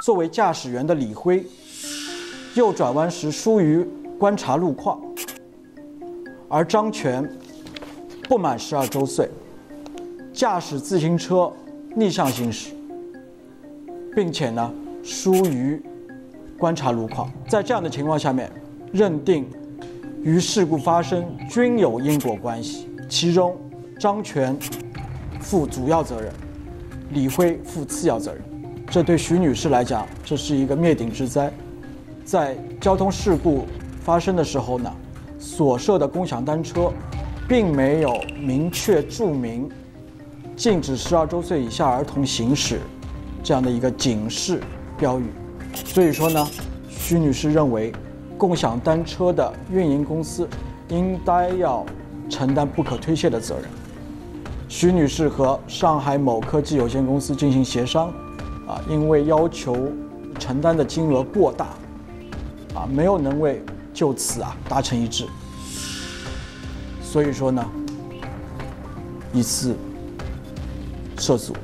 作为驾驶员的李辉，右转弯时疏于观察路况，而张全不满十二周岁，驾驶自行车逆向行驶，并且呢疏于观察路况。在这样的情况下面，认定与事故发生均有因果关系，其中张全负主要责任，李辉负次要责任。这对徐女士来讲，这是一个灭顶之灾。在交通事故发生的时候呢，所设的共享单车，并没有明确注明禁止十二周岁以下儿童行驶这样的一个警示标语。所以说呢，徐女士认为，共享单车的运营公司应该要承担不可推卸的责任。徐女士和上海某科技有限公司进行协商。啊，因为要求承担的金额过大，啊，没有能为就此啊达成一致，所以说呢，一次涉诉。